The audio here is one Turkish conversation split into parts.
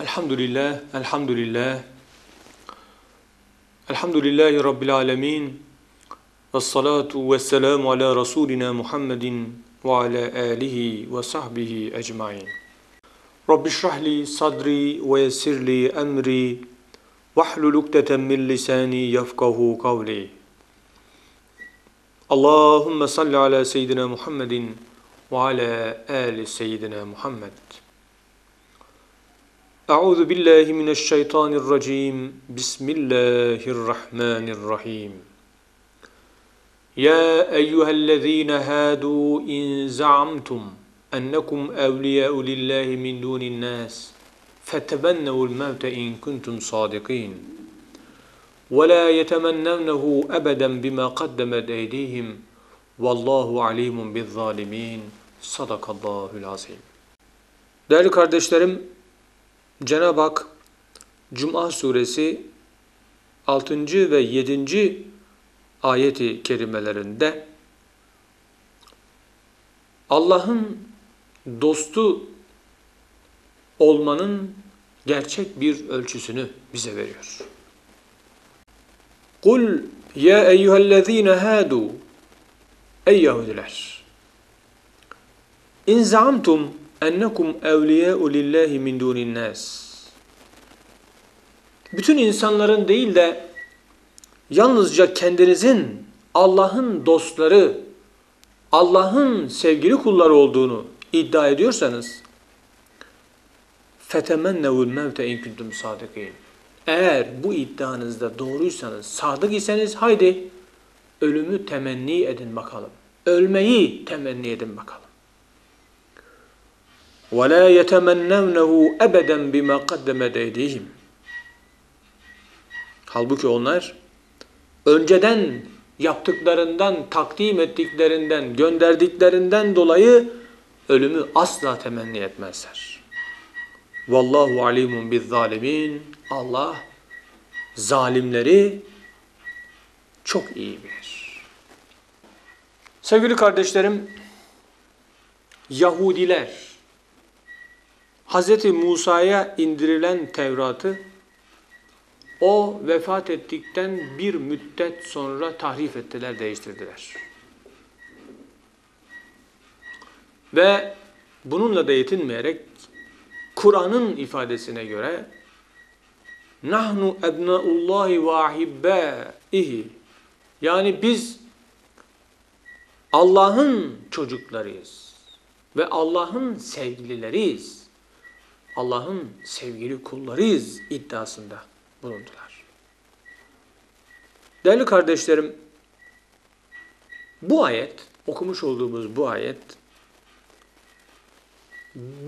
Elhamdülillah, elhamdülillah. Elhamdülillahi Rabbil alemin. Ve salatu ve selamu ala Resulina Muhammedin ve ala alihi ve sahbihi ecmain. Rabbi şrahli sadri ve yessirli emri vahlul ukdeten min lisani yafkahu kavli. Allahümme salli ala seyyidina Muhammedin ve ala ali seyyidina Muhammed. Euzu billahi mineşşeytanirracim. Bismillahirrahmanirrahim. Ya eyyühellezine hadu in za'amtum ennekum evliya'u lillahi min dunin nas fetebennevul mevte in kuntum sadikin. Ve la yetemennevnehu ebeden bima kaddemet eydihim. Vallahu alimun bizzalimin. Sadakallahul azim. Değerli kardeşlerim, Cenab-ı Hak Cuma suresi 6. ve 7. ayeti kerimelerinde Allah'ın dostu olmanın gerçek bir ölçüsünü bize veriyor. Kul ya eyyühellezine hadu Ey Yahudiler! İn zaamtum ennekum evliyâ'u lillahi min dunin nas. Bütün insanların değil de yalnızca kendinizin Allah'ın dostları, Allah'ın sevgili kulları olduğunu iddia ediyorsanız fetemennevul mevte in kuntum sadikin. Eğer bu iddianızda doğruysanız, sadık iseniz haydi ölümü temenni edin bakalım. Ölmeyi temenni edin bakalım. وَلَا يَتَمَنَّوْنَهُ اَبَدًا بِمَا قَدَّمَ اَيْدِيهِمْ Halbuki onlar önceden yaptıklarından, takdim ettiklerinden, gönderdiklerinden dolayı ölümü asla temenni etmezler. Vallahu alimun bizzalimin. Allah zalimleri çok iyi bilir. Sevgili kardeşlerim, Yahudiler Hz. Musa'ya indirilen Tevrat'ı o vefat ettikten bir müddet sonra tahrif ettiler, değiştirdiler. Ve bununla da yetinmeyerek Kur'an'ın ifadesine göre nahnu ebnaullahi ve ahibbaihi yani biz Allah'ın çocuklarıyız ve Allah'ın sevgilileriyiz. Allah'ın sevgili kullarıyız iddiasında bulundular. Değerli kardeşlerim, bu ayet, okumuş olduğumuz bu ayet,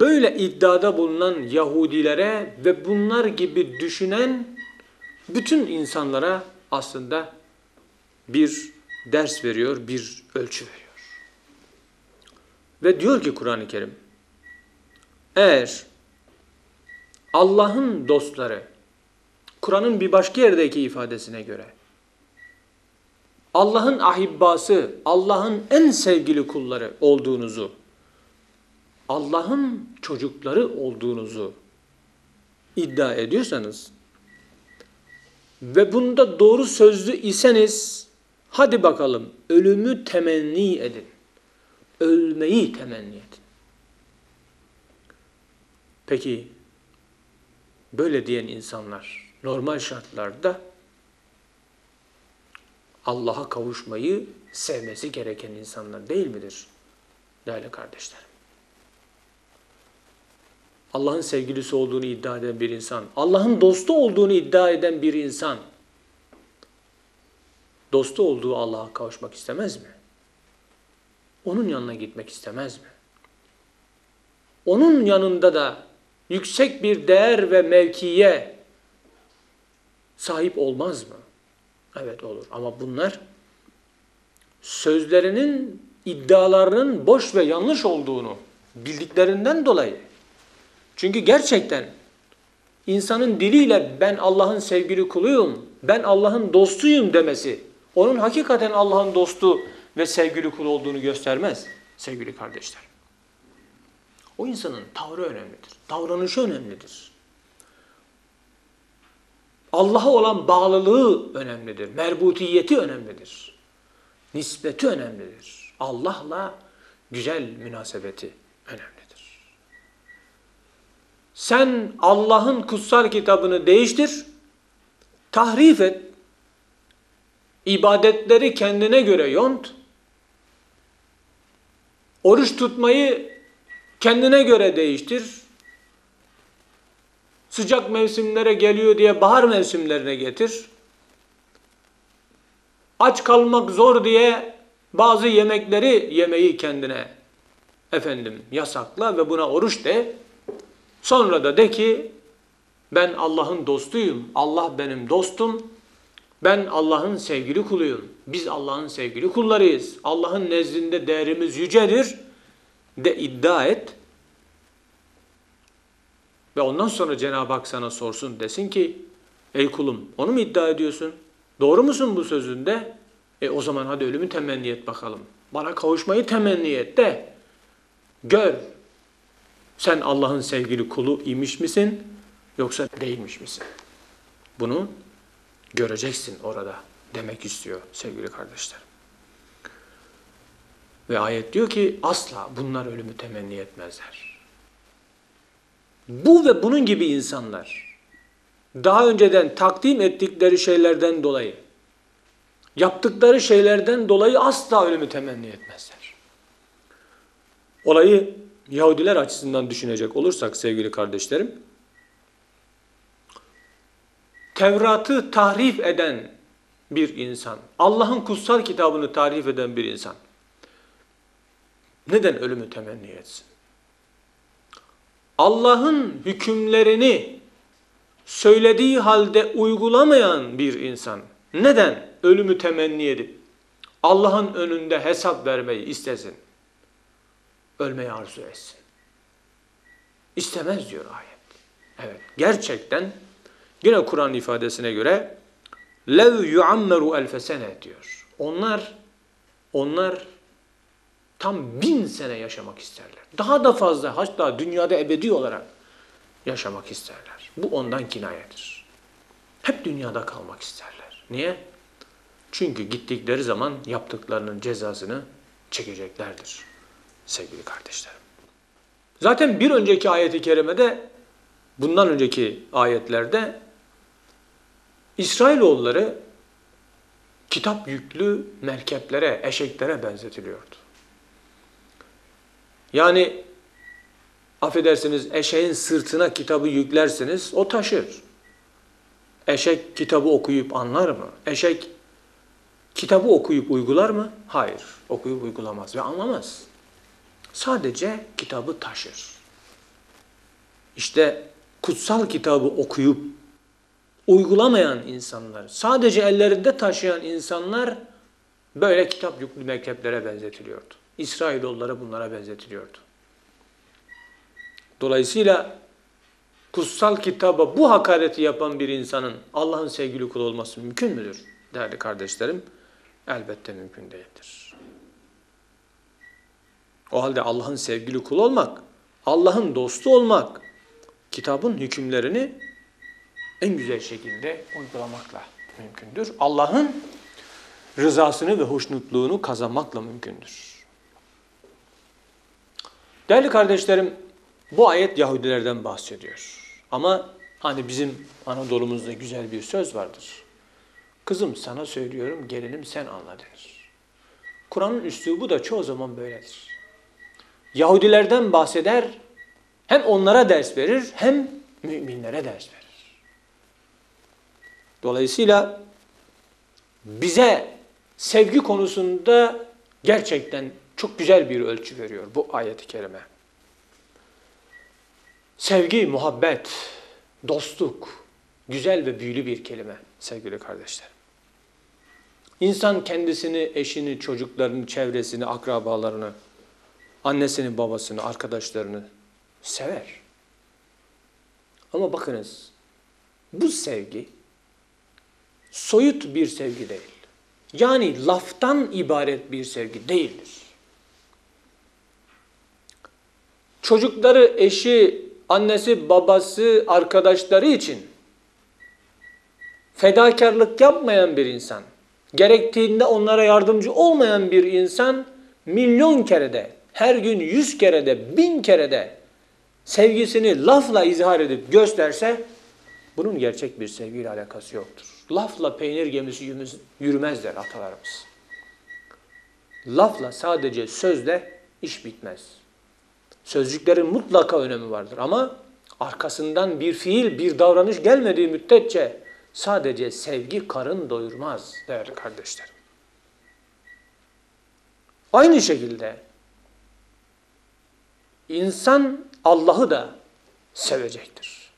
böyle iddiada bulunan Yahudilere ve bunlar gibi düşünen bütün insanlara aslında bir ders veriyor, bir ölçü veriyor. Ve diyor ki Kur'an-ı Kerim, eğer Allah'ın dostları, Kur'an'ın bir başka yerdeki ifadesine göre, Allah'ın ahibbası, Allah'ın en sevgili kulları olduğunuzu, Allah'ın çocukları olduğunuzu iddia ediyorsanız ve bunda doğru sözlü iseniz hadi bakalım ölümü temenni edin. Ölmeyi temenni edin. Peki böyle diyen insanlar normal şartlarda Allah'a kavuşmayı sevmesi gereken insanlar değil midir? Değerli kardeşlerim. Allah'ın sevgilisi olduğunu iddia eden bir insan, Allah'ın dostu olduğunu iddia eden bir insan, dostu olduğu Allah'a kavuşmak istemez mi? Onun yanına gitmek istemez mi? Onun yanında da yüksek bir değer ve mevkiye sahip olmaz mı? Evet olur ama bunlar sözlerinin, iddialarının boş ve yanlış olduğunu bildiklerinden dolayı çünkü gerçekten insanın diliyle ben Allah'ın sevgili kuluyum, ben Allah'ın dostuyum demesi, onun hakikaten Allah'ın dostu ve sevgili kul olduğunu göstermez sevgili kardeşler. O insanın tavrı önemlidir, davranışı önemlidir. Allah'a olan bağlılığı önemlidir. Merbutiyeti önemlidir. Nispeti önemlidir. Allah'la güzel münasebeti önemlidir. Sen Allah'ın kutsal kitabını değiştir, tahrif et, ibadetleri kendine göre yont, oruç tutmayı kendine göre değiştir, sıcak mevsimlere geliyor diye bahar mevsimlerine getir, aç kalmak zor diye bazı yemekleri yemeyi kendine efendim yasakla ve buna oruç de. Sonra da de ki ben Allah'ın dostuyum. Allah benim dostum. Ben Allah'ın sevgili kuluyum. Biz Allah'ın sevgili kullarıyız. Allah'ın nezdinde değerimiz yücedir de iddia et. Ve ondan sonra Cenab-ı Hak sana sorsun desin ki ey kulum onu mu iddia ediyorsun? Doğru musun bu sözünde? E o zaman hadi ölümü temenni et bakalım. Bana kavuşmayı temenni et de gör. Sen Allah'ın sevgili kulu imiş misin yoksa değilmiş misin? Bunu göreceksin orada demek istiyor sevgili kardeşlerim. Ve ayet diyor ki asla bunlar ölümü temenni etmezler. Bu ve bunun gibi insanlar daha önceden takdim ettikleri şeylerden dolayı yaptıkları şeylerden dolayı asla ölümü temenni etmezler. Olayı Yahudiler açısından düşünecek olursak sevgili kardeşlerim, Tevrat'ı tahrif eden bir insan, Allah'ın kutsal kitabını tahrif eden bir insan, neden ölümü temenni etsin? Allah'ın hükümlerini söylediği halde uygulamayan bir insan, neden ölümü temenni edip Allah'ın önünde hesap vermeyi istesin? Ölmeyi arzu etsin. İstemez diyor ayet. Evet, gerçekten yine Kur'an ifadesine göre lev yuammeru elfesene diyor. Onlar onlar tam bin sene yaşamak isterler. Daha da fazla hatta dünyada ebedi olarak yaşamak isterler. Bu ondan kinayedir. Hep dünyada kalmak isterler. Niye? Çünkü gittikleri zaman yaptıklarının cezasını çekeceklerdir sevgili kardeşlerim. Zaten bir önceki ayeti kerimede, bundan önceki ayetlerde İsrailoğulları kitap yüklü merkeplere, eşeklere benzetiliyordu. Yani affedersiniz eşeğin sırtına kitabı yüklersiniz o taşır. Eşek kitabı okuyup anlar mı? Eşek kitabı okuyup uygular mı? Hayır. Okuyup uygulamaz ve anlamaz. Sadece kitabı taşır. İşte kutsal kitabı okuyup uygulamayan insanlar, sadece ellerinde taşıyan insanlar böyle kitap yüklü mekteplere benzetiliyordu. İsrailoğulları bunlara benzetiliyordu. Dolayısıyla kutsal kitaba bu hakareti yapan bir insanın Allah'ın sevgili kulu olması mümkün müdür değerli kardeşlerim? Elbette mümkün değildir. O halde Allah'ın sevgili kulu olmak, Allah'ın dostu olmak, kitabın hükümlerini en güzel şekilde uygulamakla mümkündür. Allah'ın rızasını ve hoşnutluğunu kazanmakla mümkündür. Değerli kardeşlerim, bu ayet Yahudilerden bahsediyor. Ama hani bizim Anadolu'muzda güzel bir söz vardır. Kızım sana söylüyorum, gelinim sen anla denir. Kur'an'ın üslubu da çoğu zaman böyledir. Yahudilerden bahseder, hem onlara ders verir, hem müminlere ders verir. Dolayısıyla bize sevgi konusunda gerçekten çok güzel bir ölçü veriyor bu ayet-i kerime. Sevgi, muhabbet, dostluk, güzel ve büyülü bir kelime sevgili kardeşler. İnsan kendisini, eşini, çocuklarını, çevresini, akrabalarını, annesini, babasını, arkadaşlarını sever. Ama bakınız, bu sevgi soyut bir sevgi değil. Yani laftan ibaret bir sevgi değildir. Çocukları, eşi, annesi, babası, arkadaşları için fedakarlık yapmayan bir insan, gerektiğinde onlara yardımcı olmayan bir insan milyon kerede, her gün yüz kerede, bin kerede sevgisini lafla izhar edip gösterse bunun gerçek bir sevgiyle alakası yoktur. Lafla peynir gemisi yürümez der atalarımız. Lafla sadece sözle iş bitmez. Sözcüklerin mutlaka önemi vardır ama arkasından bir fiil, bir davranış gelmediği müddetçe sadece sevgi karın doyurmaz değerli kardeşlerim. Aynı şekilde insan Allah'ı da sevecektir.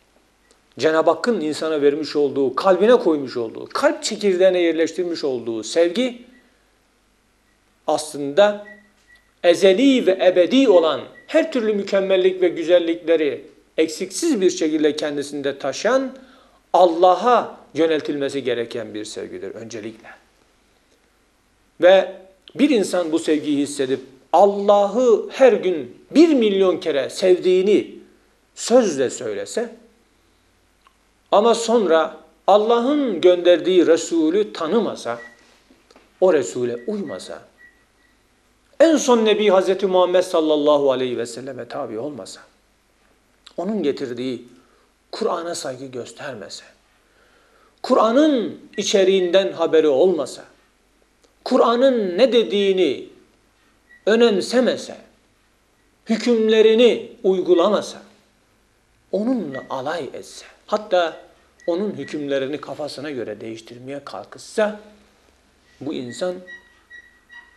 Cenab-ı Hakk'ın insana vermiş olduğu, kalbine koymuş olduğu, kalp çekirdeğine yerleştirmiş olduğu sevgi aslında ezeli ve ebedi olan her türlü mükemmellik ve güzellikleri eksiksiz bir şekilde kendisinde taşıyan Allah'a yöneltilmesi gereken bir sevgidir öncelikle. Ve bir insan bu sevgiyi hissedip Allah'ı her gün bir milyon kere sevdiğini sözle söylese ama sonra Allah'ın gönderdiği Resulü tanımasa, o Resul'e uymasa, en son Nebi Hazreti Muhammed sallallahu aleyhi ve selleme tabi olmasa, onun getirdiği Kur'an'a saygı göstermese, Kur'an'ın içeriğinden haberi olmasa, Kur'an'ın ne dediğini önemsemese, hükümlerini uygulamasa, onunla alay etse, hatta onun hükümlerini kafasına göre değiştirmeye kalkışsa, bu insan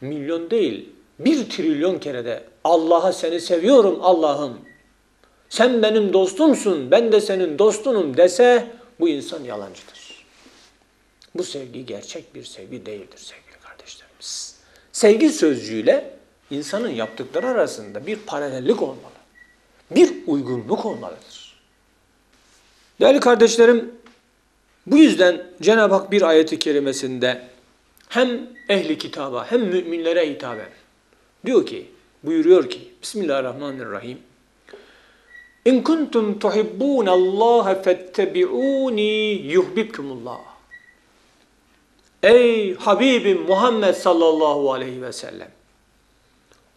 milyon değil, bir trilyon kere de Allah'a seni seviyorum Allah'ım, sen benim dostumsun, ben de senin dostunum dese bu insan yalancıdır. Bu sevgi gerçek bir sevgi değildir sevgili kardeşlerimiz. Sevgi sözcüğüyle insanın yaptıkları arasında bir paralellik olmalı. Bir uygunluk olmalıdır. Değerli kardeşlerim, bu yüzden Cenab-ı Hak bir ayeti kerimesinde hem ehli kitaba hem müminlere hitaben diyor ki, buyuruyor ki Bismillahirrahmanirrahim İn kuntum tuhibbun Allah fettebi'uni yuhibbukumullah. Ey Habibim Muhammed sallallahu aleyhi ve sellem.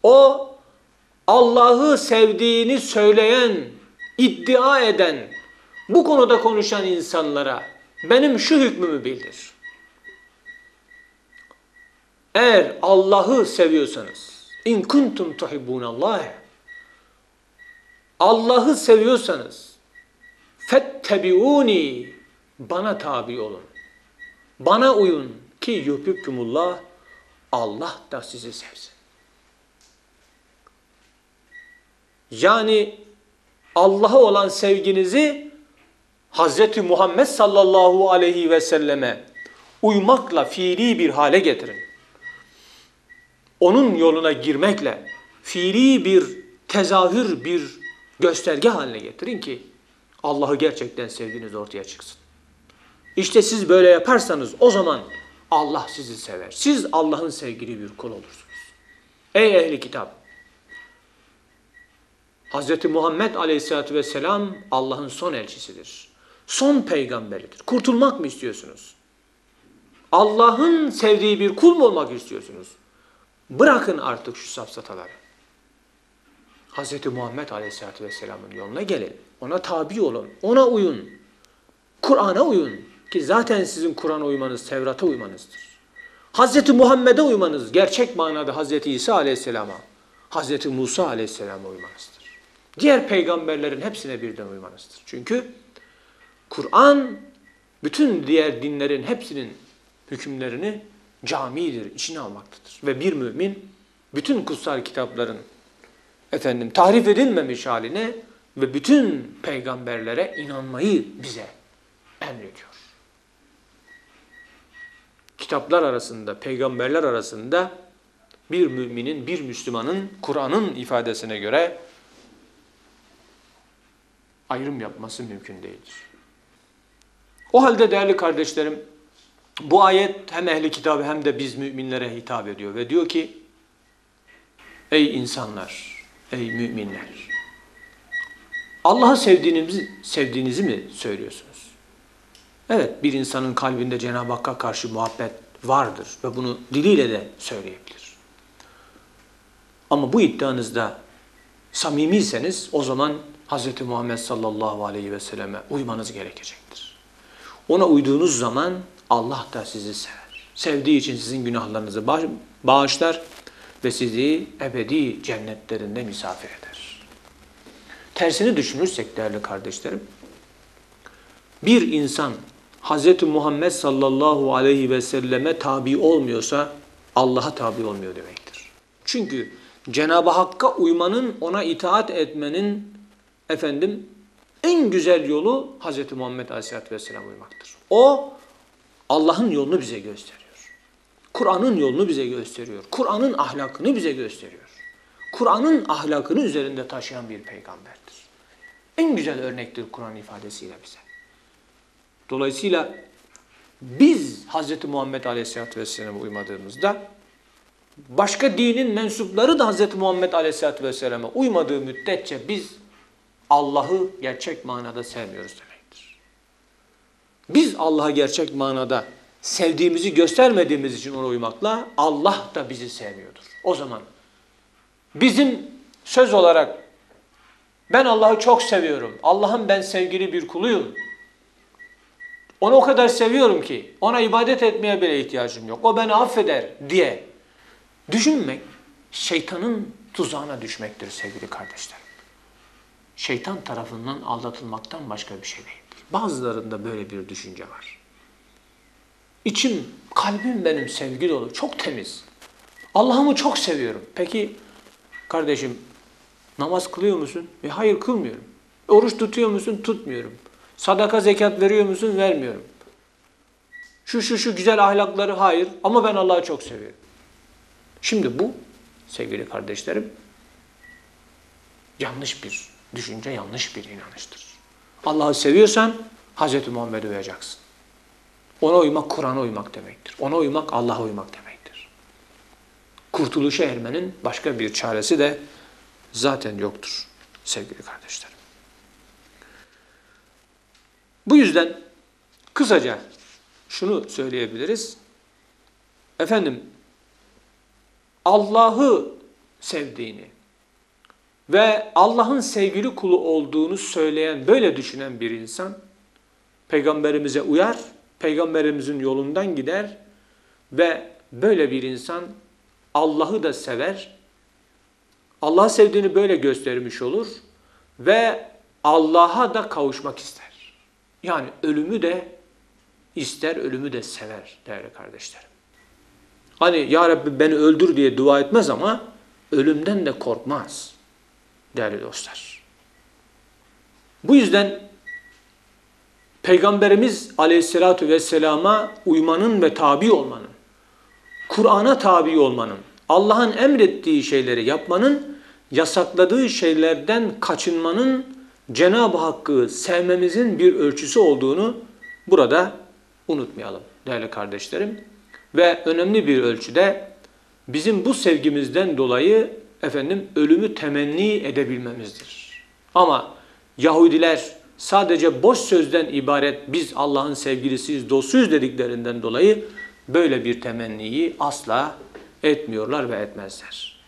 O Allah'ı sevdiğini söyleyen, iddia eden, bu konuda konuşan insanlara benim şu hükmümü bildir. Eğer Allah'ı seviyorsanız, in kuntum tuhibbunallaha Allah'ı seviyorsanız fettebiuni bana tabi olun. Bana uyun ki yuhibbukumullah Allah da sizi sevsin. Yani Allah'a olan sevginizi Hz. Muhammed sallallahu aleyhi ve selleme uymakla fiili bir hale getirin. Onun yoluna girmekle fiili bir tezahür, bir gösterge haline getirin ki Allah'ı gerçekten sevginiz ortaya çıksın. İşte siz böyle yaparsanız o zaman Allah sizi sever. Siz Allah'ın sevgili bir kul olursunuz. Ey ehli kitap! Hz. Muhammed Aleyhisselatü Vesselam Allah'ın son elçisidir. Son peygamberidir. Kurtulmak mı istiyorsunuz? Allah'ın sevdiği bir kul mu olmak istiyorsunuz? Bırakın artık şu safsataları. Hz. Muhammed Aleyhisselatü Vesselam'ın yoluna gelin. Ona tabi olun. Ona uyun. Kur'an'a uyun. Ki zaten sizin Kur'an'a uymanız, Tevrat'a uymanızdır. Hz. Muhammed'e uymanız, gerçek manada Hz. İsa Aleyhisselam'a, Hz. Musa Aleyhisselam'a uymanızdır. Diğer peygamberlerin hepsine birden uymanızdır. Çünkü Kur'an bütün diğer dinlerin hepsinin hükümlerini camidir, içine almaktadır. Ve bir mümin bütün kutsal kitapların efendim tahrif edilmemiş haline ve bütün peygamberlere inanmayı bize emrediyor. Kitaplar arasında, peygamberler arasında bir müminin, bir Müslümanın Kur'an'ın ifadesine göre ayrım yapması mümkün değildir. O halde değerli kardeşlerim, bu ayet hem ehli kitabı hem de biz müminlere hitap ediyor ve diyor ki, Ey insanlar, ey müminler, Allah'ı sevdiğinizi, sevdiğinizi mi söylüyorsunuz? Evet bir insanın kalbinde Cenab-ı Hakk'a karşı muhabbet vardır ve bunu diliyle de söyleyebilir. Ama bu iddianızda samimiyseniz o zaman Hz. Muhammed sallallahu aleyhi ve selleme uymanız gerekecektir. Ona uyduğunuz zaman Allah da sizi sever. Sevdiği için sizin günahlarınızı bağışlar ve sizi ebedi cennetlerinde misafir eder. Tersini düşünürsek değerli kardeşlerim, bir insan Hz. Muhammed sallallahu aleyhi ve selleme tabi olmuyorsa Allah'a tabi olmuyor demektir. Çünkü Cenab-ı Hakk'a uymanın, ona itaat etmenin efendim en güzel yolu Hz. Muhammed aleyhisselatü vesselam uymaktır. O Allah'ın yolunu bize gösteriyor. Kur'an'ın yolunu bize gösteriyor. Kur'an'ın ahlakını bize gösteriyor. Kur'an'ın ahlakını üzerinde taşıyan bir peygamberdir. En güzel örnektir Kur'an ifadesiyle bize. Dolayısıyla biz Hz. Muhammed Aleyhisselatü Vesselam'a uymadığımızda başka dinin mensupları da Hz. Muhammed Aleyhisselatü Vesselam'a uymadığı müddetçe biz Allah'ı gerçek manada sevmiyoruz demektir. Biz Allah'ı gerçek manada sevdiğimizi göstermediğimiz için ona uymakla Allah da bizi sevmiyordur. O zaman bizim söz olarak ben Allah'ı çok seviyorum. Allah'ın ben sevgili bir kuluyum. Onu o kadar seviyorum ki ona ibadet etmeye bile ihtiyacım yok. O beni affeder diye düşünmek şeytanın tuzağına düşmektir sevgili kardeşlerim. Şeytan tarafından aldatılmaktan başka bir şey değildir. Bazılarında böyle bir düşünce var. İçim, kalbim benim sevgi dolu, çok temiz. Allah'ımı çok seviyorum. Peki kardeşim namaz kılıyor musun? E hayır kılmıyorum. Oruç tutuyor musun? Tutmuyorum. Sadaka zekat veriyor musun? Vermiyorum. Şu şu şu güzel ahlakları hayır ama ben Allah'ı çok seviyorum. Şimdi bu sevgili kardeşlerim yanlış bir düşünce, yanlış bir inanıştır. Allah'ı seviyorsan Hz. Muhammed'e uyacaksın. Ona uymak Kur'an'a uymak demektir. Ona uymak Allah'a uymak demektir. Kurtuluşa ermenin başka bir çaresi de zaten yoktur sevgili kardeşlerim. Bu yüzden kısaca şunu söyleyebiliriz. Efendim Allah'ı sevdiğini ve Allah'ın sevgili kulu olduğunu söyleyen, böyle düşünen bir insan peygamberimize uyar peygamberimizin yolundan gider ve böyle bir insan Allah'ı da sever. Allah'ı sevdiğini böyle göstermiş olur ve Allah'a da kavuşmak ister. Yani ölümü de ister, ölümü de sever değerli kardeşlerim. Hani Ya Rabbi beni öldür diye dua etmez ama ölümden de korkmaz değerli dostlar. Bu yüzden Peygamberimiz aleyhissalatu vesselama uymanın ve tabi olmanın, Kur'an'a tabi olmanın, Allah'ın emrettiği şeyleri yapmanın, yasakladığı şeylerden kaçınmanın Cenab-ı Hakk'ı sevmemizin bir ölçüsü olduğunu burada unutmayalım değerli kardeşlerim. Ve önemli bir ölçüde bizim bu sevgimizden dolayı efendim ölümü temenni edebilmemizdir. Ama Yahudiler sadece boş sözden ibaret biz Allah'ın sevgilisiyiz, dostuyuz dediklerinden dolayı böyle bir temenniyi asla etmiyorlar ve etmezler.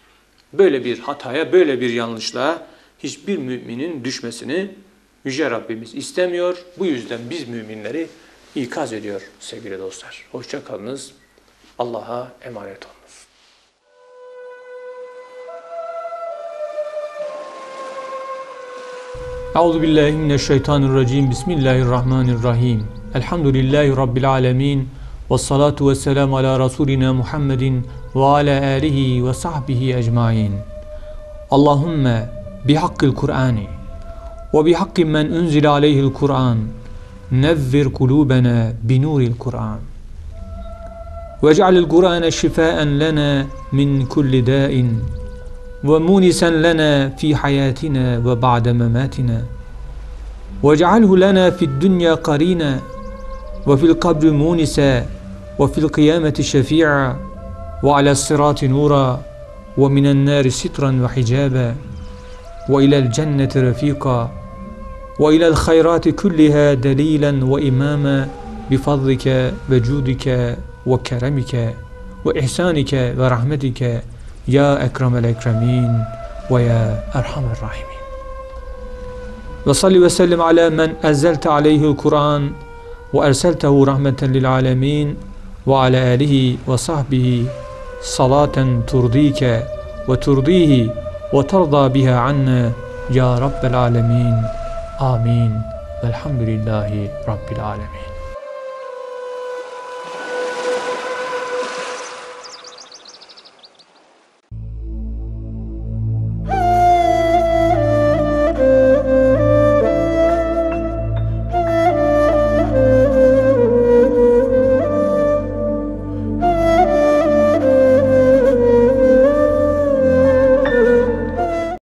Böyle bir hataya, böyle bir yanlışlığa hiçbir müminin düşmesini Yüce Rabbimiz istemiyor. Bu yüzden biz müminleri ikaz ediyor sevgili dostlar. Hoşça kalınız. Allah'a emanet olun. Euzu billahi mineşşeytanirracim. Bismillahirrahmanirrahim. Elhamdülillahi rabbil alamin. Ves salatu vesselam ala rasulina Muhammedin ve ala alihi ve sahbihi ecmaîn. Allahumme bihakkil Kur'ani ve bihakki men unzile aleyhi'l Kur'an nevvir kulubena binuril Kur'an. Vec'alil Kur'ane şifaen lena min kulli dâin ومونسا لنا في حياتنا وبعد مماتنا. واجعله لنا في الدنيا قرينا وفي القبر مونسا وفي القيامة شفيعا وعلى الصراط نورا ومن النار سترا وحجابا. وإلى الجنة رفيقا وإلى الخيرات كلها دليلا وإماما bifadlike ve cudike ve keremike ya ekremel ekremin ve ya erhamer rahimin. Ve salli ve sellim ala men ezzelte aleyhi'l Kur'an ve erseltehu rahmeten lil alemin ve ala alihi ve sahbihi salaten turdike ve turdihi ve tarda biha anna ya rabbel alemin. Amin. Velhamdülillahi Rabbil alemin.